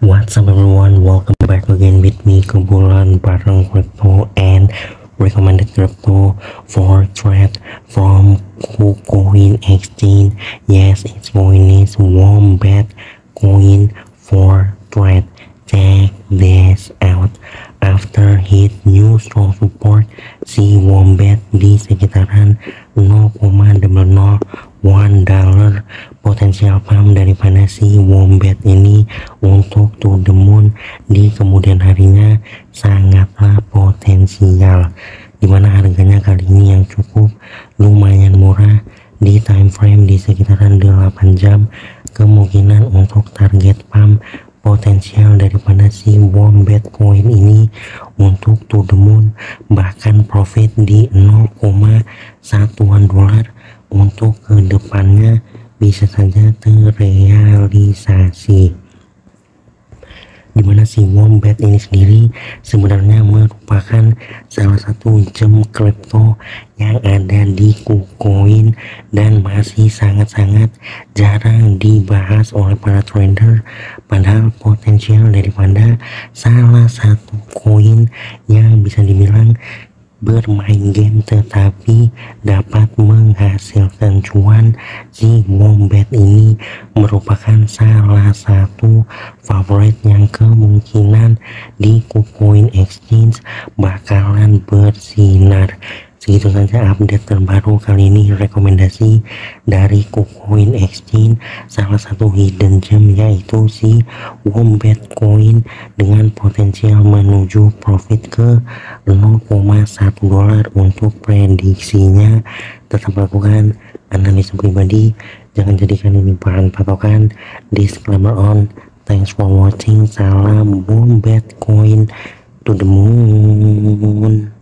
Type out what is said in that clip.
What's up everyone, welcome back again with me Kebulan bareng crypto and recommended crypto for trade from KuCoin exchange. Yes, it's going is Wombat coin for hit new strong support. Si Wombat di sekitaran 0,001 dollar. Potensial pump daripada si Wombat ini untuk to the moon di kemudian harinya sangatlah potensial di mana harganya kali ini yang cukup lumayan murah di time frame di sekitaran 8 jam. Kemungkinan untuk target pump potensial daripada si Wombat coin ini untuk to the moon bahkan profit di 0,1 dolar untuk ke depannya bisa saja terrealisasi si Wombat ini sendiri sebenarnya merupakan salah satu gem kripto yang ada di KuCoin dan masih sangat-sangat jarang dibahas oleh para trader padahal potensial daripada salah satu koin yang bisa dibilang bermain game tetapi dapat menghasilkan cuan si Wombat ini merupakan salah satu favorit yang kemungkinan di KuCoin Exchange bakalan bersinar segitu saja update terbaru kali ini rekomendasi dari KuCoin Exchange. Salah satu hidden gem yaitu si Wombat Coin dengan potensial menuju profit ke 0,1 dolar untuk prediksinya. Tetap lakukan analisa pribadi jangan jadikan ini bahan patokan. Disclaimer on thanks for watching. Salam Wombat Coin to the moon